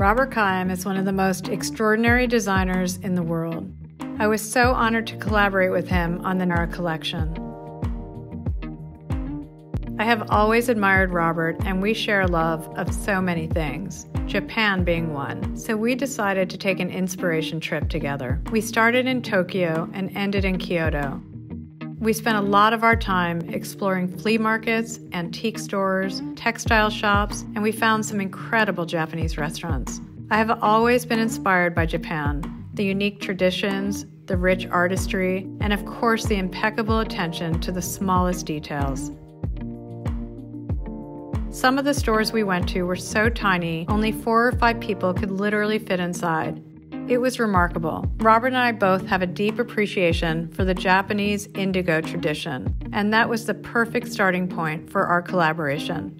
Robert Kime is one of the most extraordinary designers in the world. I was so honored to collaborate with him on the Nara collection. I have always admired Robert, and we share a love of so many things, Japan being one. So we decided to take an inspiration trip together. We started in Tokyo and ended in Kyoto. We spent a lot of our time exploring flea markets, antique stores, textile shops, and we found some incredible Japanese restaurants. I have always been inspired by Japan, the unique traditions, the rich artistry, and of course the impeccable attention to the smallest details. Some of the stores we went to were so tiny, only four or five people could literally fit inside. It was remarkable. Robert and I both have a deep appreciation for the Japanese indigo tradition, and that was the perfect starting point for our collaboration.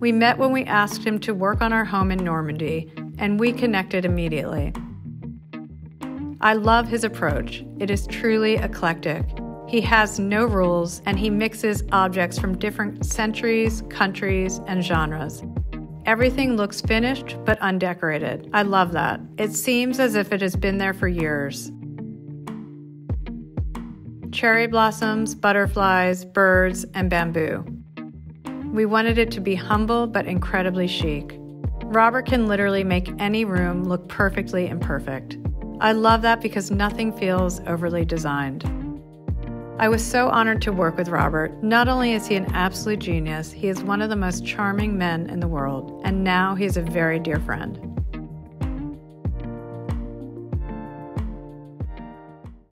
We met when we asked him to work on our home in Normandy, and we connected immediately. I love his approach. It is truly eclectic. He has no rules and he mixes objects from different centuries, countries, and genres. Everything looks finished but undecorated. I love that. It seems as if it has been there for years. Cherry blossoms, butterflies, birds, and bamboo. We wanted it to be humble but incredibly chic. Robert can literally make any room look perfectly imperfect. I love that because nothing feels overly designed. I was so honored to work with Robert. Not only is he an absolute genius, he is one of the most charming men in the world, and now he is a very dear friend.